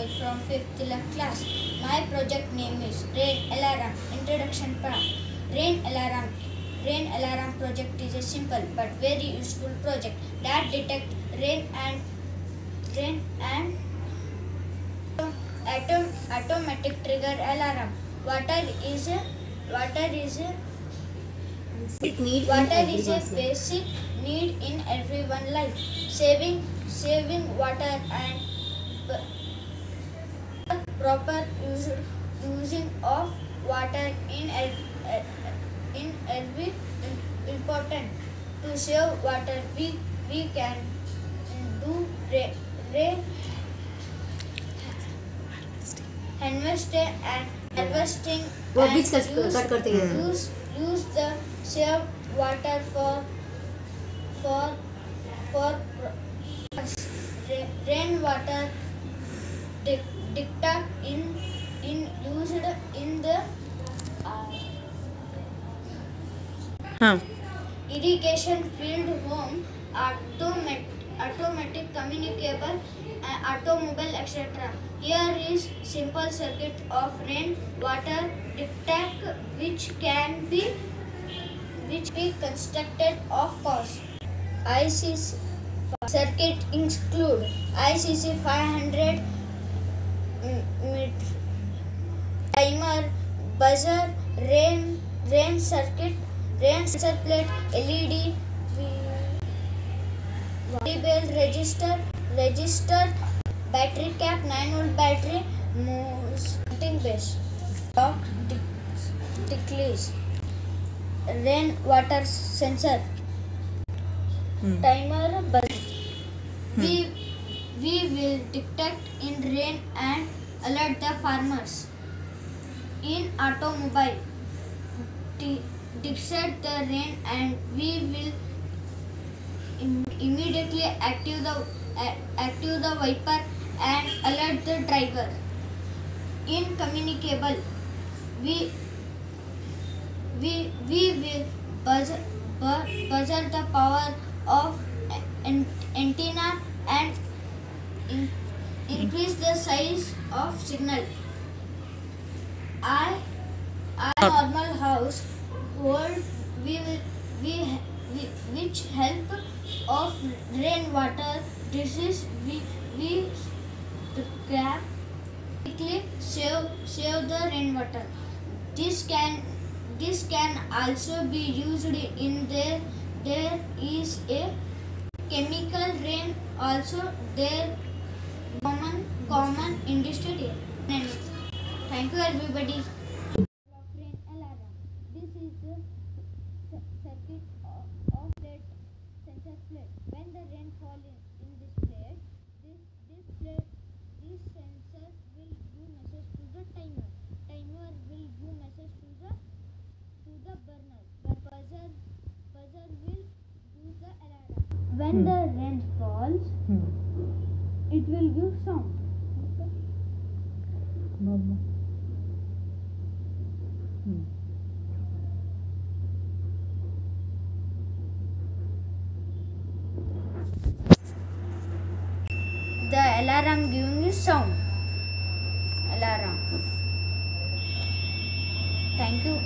From 5th class. My project name is Rain Alarm Introduction Part. Rain Alarm Rain Alarm project is a simple but very useful project that detect rain and rain and atom automatic trigger alarm. Water is a water is a need Water is a basic need in everyone's life. Saving, saving water and proper using of water in ev- in every important. To save water, we we can do rain, rain harvesting and harvesting वो and use- हैं use use the saved water for for for pro- ra- rainwater in in used in the uh, हाँ irrigation field home automatic automatic communicable uh, automobile etc here is simple circuit of rain water dictate which can be which be constructed of course ICC circuit include ICC 500 timer buzzer rain rain circuit rain sensor plate LED body bell resistor resistor battery cap nine volt battery mounting base talk decrease rain water sensor timer buzzer we we will detect in rain and alert the farmers. In automobile detect the rain and we will im- immediately active the active the wiper and alert the driver. In communicable we we we will buzzer, buzzer the power of antenna and in- increase the size of signal. I I normal house hold we will we, we which help of rainwater. This is we we grab quickly save save the rainwater. This can this can also be used in there. There is a chemical rain also there common common industry thank you. Everybody. This is c- circuit of, plate sensor plate. When the rain in, this plate this this plate this sensor will message to the timer. Timer will message to the to the burner. The will do the alarm. When the rain falls it will give sound the alarm giving you sound. Alarm. Thank you